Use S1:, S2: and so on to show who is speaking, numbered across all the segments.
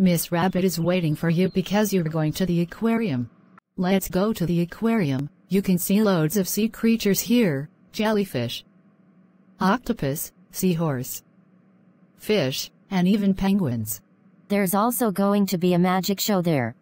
S1: Miss Rabbit is waiting for you because you're going to the aquarium. Let's go to the aquarium, you can see loads of sea creatures here, jellyfish, octopus, seahorse, fish, and even penguins.
S2: There's also going to be a magic show there.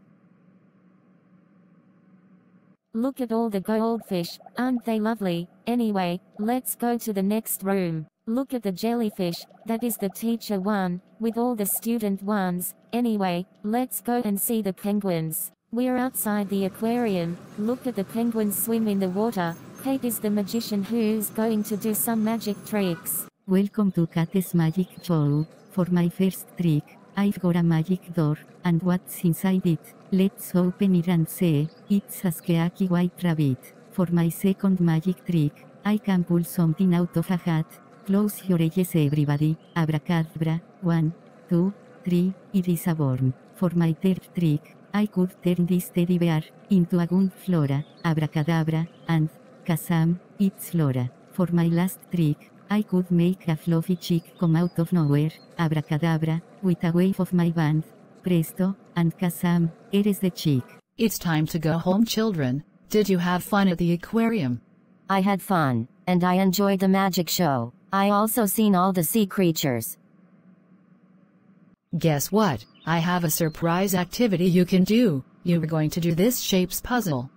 S2: Look at all the goldfish, aren't they lovely? Anyway, let's go to the next room. Look at the jellyfish, that is the teacher one, with all the student ones. Anyway, let's go and see the penguins. We're outside the aquarium, look at the penguins swim in the water. Kate is the magician who's going to do some magic tricks.
S3: Welcome to Kate's Magic Show. For my first trick, I've got a magic door, and what's inside it? Let's open it and see. It's a squeaky white rabbit. For my second magic trick, I can pull something out of a hat. Close your eyes everybody. Abracadabra. One, two, three. It is a worm. For my third trick, I could turn this teddy bear into a gun flora. Abracadabra. And, Kazam, it's Flora. For my last trick, I could make a fluffy chick come out of nowhere. Abracadabra. With a wave of my wand. Presto, and Kazam, eres the chick.
S1: It's time to go home children, did you have fun at the aquarium?
S2: I had fun, and I enjoyed the magic show. I also seen all the sea creatures.
S1: Guess what? I have a surprise activity you can do. You're going to do this shapes puzzle.